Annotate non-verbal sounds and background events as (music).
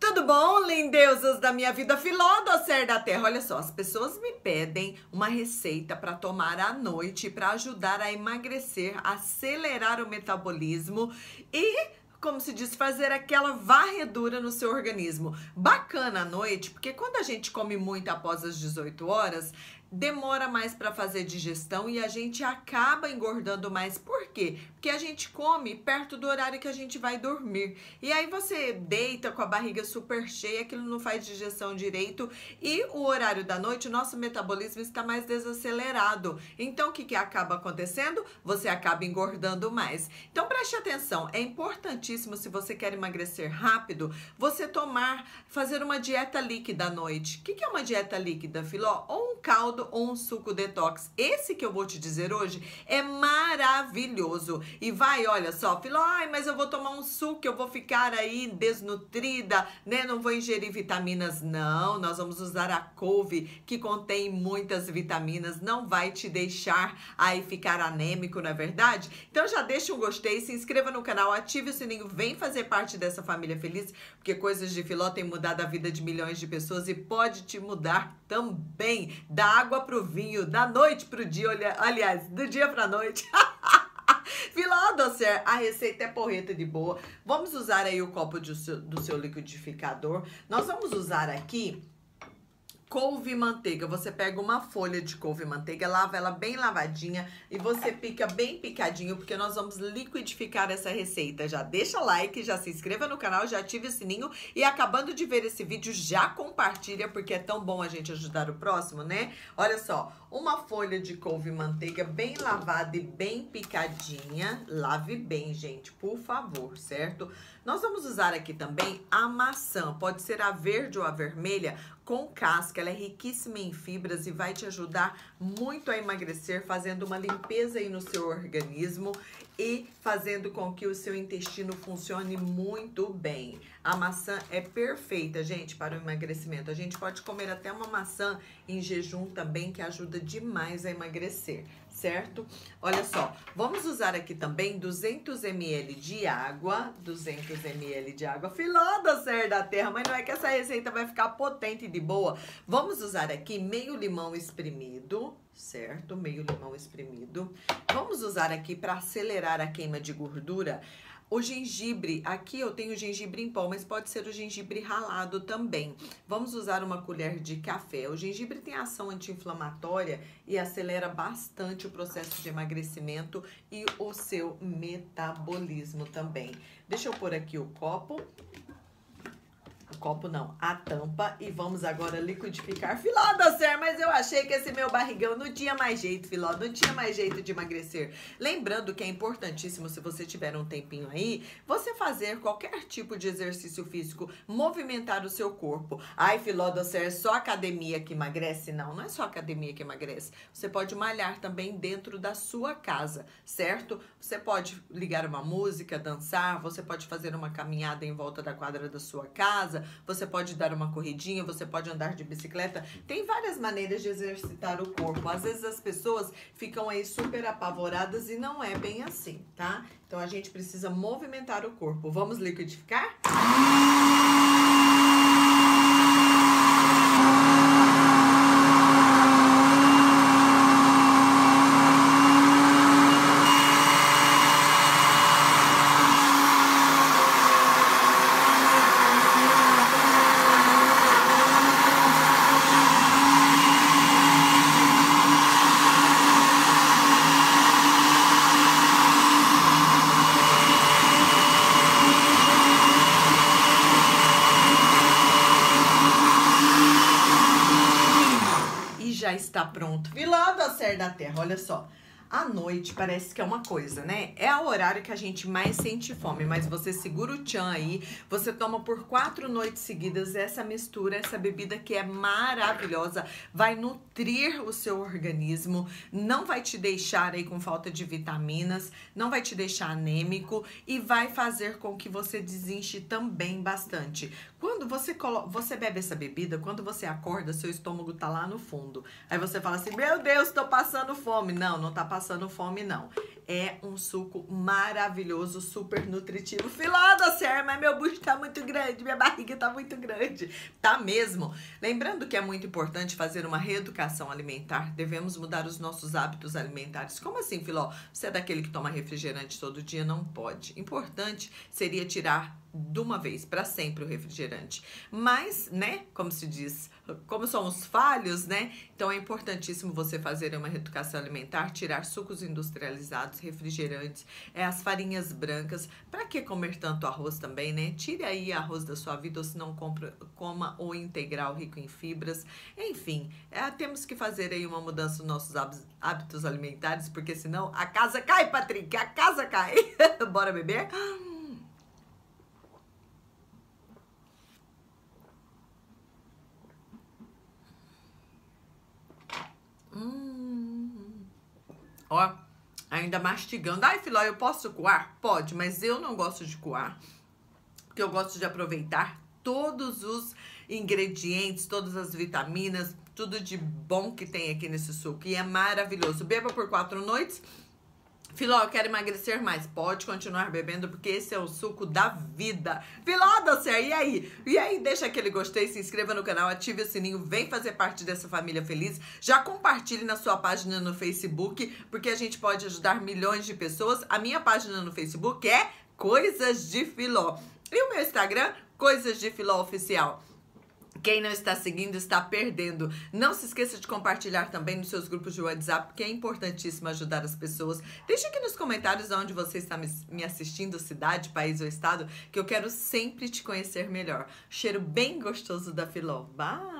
Tudo bom, lindeusas da minha vida, filó do ser da terra? Olha só, as pessoas me pedem uma receita para tomar à noite para ajudar a emagrecer, acelerar o metabolismo e como se diz, fazer aquela varredura no seu organismo. Bacana à noite, porque quando a gente come muito após as 18 horas, demora mais para fazer digestão e a gente acaba engordando mais. Por quê? Porque a gente come perto do horário que a gente vai dormir. E aí você deita com a barriga super cheia, aquilo não faz digestão direito e o horário da noite, o nosso metabolismo está mais desacelerado. Então o que que acaba acontecendo? Você acaba engordando mais. Então preste atenção, é importantíssimo se você quer emagrecer rápido, você tomar, fazer uma dieta líquida à noite. O que que é uma dieta líquida, filó? Ou um caldo caldo ou um suco detox. Esse que eu vou te dizer hoje é maravilhoso. E vai, olha só, filho, ai, mas eu vou tomar um suco, eu vou ficar aí desnutrida, né? Não vou ingerir vitaminas. Não, nós vamos usar a couve, que contém muitas vitaminas, não vai te deixar aí ficar anêmico, na é verdade? Então já deixa um gostei, se inscreva no canal, ative o sininho, vem fazer parte dessa família feliz, porque coisas de filó tem mudado a vida de milhões de pessoas e pode te mudar também. Da água pro vinho, da noite pro dia, aliás, do dia pra noite. (laughs) (laughs) Filó docer, a receita é porreta de boa. Vamos usar aí o copo do seu liquidificador. Nós vamos usar aqui couve manteiga. Você pega uma folha de couve manteiga, lava ela bem lavadinha e você pica bem picadinho, porque nós vamos liquidificar essa receita. Já deixa like, já se inscreva no canal, já ative o sininho e acabando de ver esse vídeo, já compartilha, porque é tão bom a gente ajudar o próximo, né? Olha só, uma folha de couve manteiga bem lavada e bem picadinha. Lave bem, gente, por favor, certo? Nós vamos usar aqui também a maçã, pode ser a verde ou a vermelha, com casca. Ela é riquíssima em fibras e vai te ajudar muito a emagrecer, fazendo uma limpeza aí no seu organismo e fazendo com que o seu intestino funcione muito bem. A maçã é perfeita, gente, para o emagrecimento. A gente pode comer até uma maçã em jejum também, que ajuda demais a emagrecer, certo? Olha só, vamos usar aqui também 200 ml de água, 200 ml de água, filó do ser da terra, mas não é que essa receita vai ficar potente de boa. Vamos usar aqui meio limão espremido, certo? Meio limão espremido. Vamos usar aqui para acelerar a queima de gordura o gengibre, aqui eu tenho gengibre em pó, mas pode ser o gengibre ralado também. Vamos usar uma colher de café. O gengibre tem ação anti-inflamatória e acelera bastante o processo de emagrecimento e o seu metabolismo também. Deixa eu pôr aqui o copo copo não, a tampa e vamos agora liquidificar. Filó do céu, mas eu achei que esse meu barrigão não tinha mais jeito, Filó, não tinha mais jeito de emagrecer. Lembrando que é importantíssimo, se você tiver um tempinho aí, você fazer qualquer tipo de exercício físico, movimentar o seu corpo. Ai, Filó do céu, é só academia que emagrece? Não, não é só academia que emagrece. Você pode malhar também dentro da sua casa, certo? Você pode ligar uma música, dançar, você pode fazer uma caminhada em volta da quadra da sua casa, você pode dar uma corridinha, você pode andar de bicicleta. Tem várias maneiras de exercitar o corpo. Às vezes as pessoas ficam aí super apavoradas e não é bem assim, tá? Então a gente precisa movimentar o corpo. Vamos liquidificar? já está pronto. Vilão do Ser da Terra, olha só. À noite parece que é uma coisa, né? É o horário que a gente mais sente fome, mas você segura o tchan aí, você toma por quatro noites seguidas essa mistura, essa bebida que é maravilhosa, vai nutrir o seu organismo, não vai te deixar aí com falta de vitaminas, não vai te deixar anêmico e vai fazer com que você desinche também bastante. Quando você, você bebe essa bebida, quando você acorda, seu estômago tá lá no fundo. Aí você fala assim: Meu Deus, tô passando fome. Não, não tá passando fome, não. É um suco maravilhoso, super nutritivo. Filó do céu, mas meu bucho tá muito grande, minha barriga tá muito grande. Tá mesmo. Lembrando que é muito importante fazer uma reeducação alimentar. Devemos mudar os nossos hábitos alimentares. Como assim, Filó? Você é daquele que toma refrigerante todo dia? Não pode. Importante seria tirar de uma vez para sempre o refrigerante. Mas, né, como se diz, como somos falhos, né? Então é importantíssimo você fazer uma reeducação alimentar, tirar sucos industrializados, refrigerantes, é, as farinhas brancas. Para que comer tanto arroz também, né? Tire aí arroz da sua vida ou se não compra, coma o integral rico em fibras. Enfim, é, temos que fazer aí uma mudança nos nossos hábitos alimentares, porque senão a casa cai, Patrick, a casa cai. (laughs) Bora beber? Ó, ainda mastigando. Ai, Filó, eu posso coar? Pode, mas eu não gosto de coar. Porque eu gosto de aproveitar todos os ingredientes, todas as vitaminas, tudo de bom que tem aqui nesse suco. E é maravilhoso. Beba por quatro noites Filó, eu quero emagrecer mais. Pode continuar bebendo, porque esse é o suco da vida. Filó, Docer, e aí? E aí, deixa aquele gostei, se inscreva no canal, ative o sininho, vem fazer parte dessa família feliz. Já compartilhe na sua página no Facebook, porque a gente pode ajudar milhões de pessoas. A minha página no Facebook é Coisas de Filó. E o meu Instagram, Coisas de Filó Oficial. Quem não está seguindo está perdendo. Não se esqueça de compartilhar também nos seus grupos de WhatsApp, porque é importantíssimo ajudar as pessoas. Deixe aqui nos comentários onde você está me assistindo, cidade, país ou estado, que eu quero sempre te conhecer melhor. Cheiro bem gostoso da Filó. Bye!